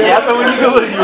Я этого не говорил.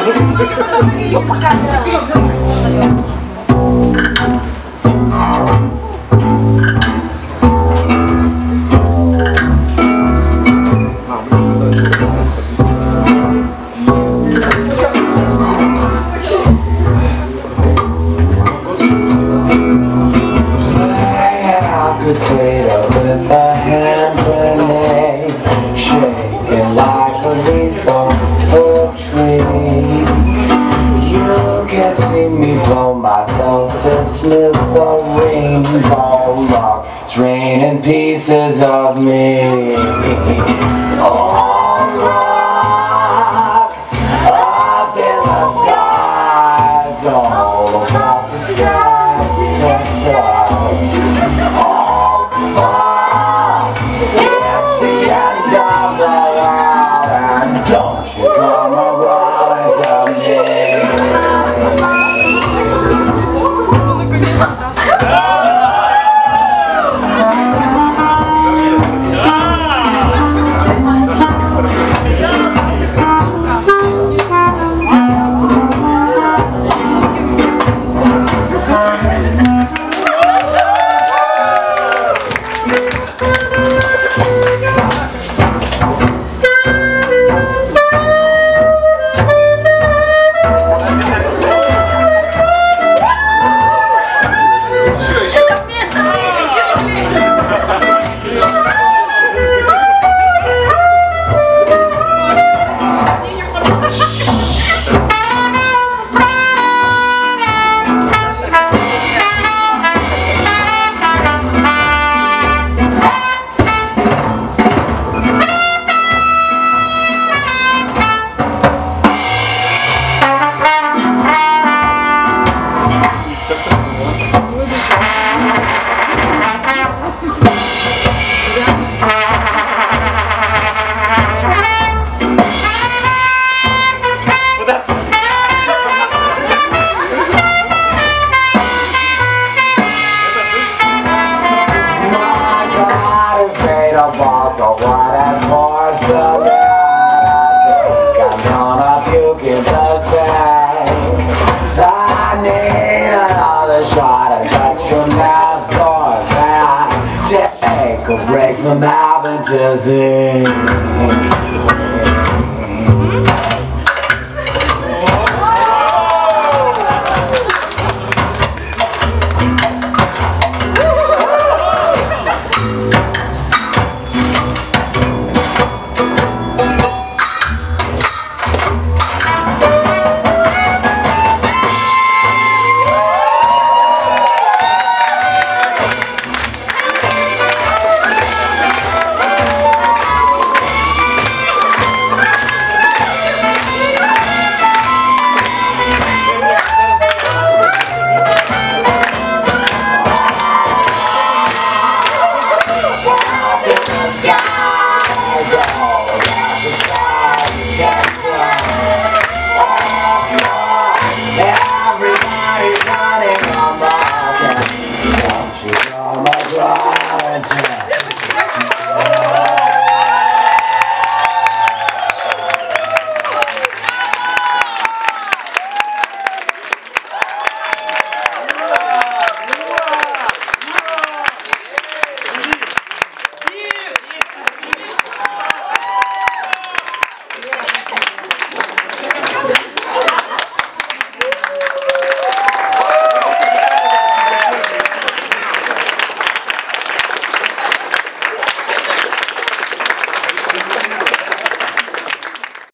It's all pieces of me. Oh. from having to think my bride. Won't you be my bride?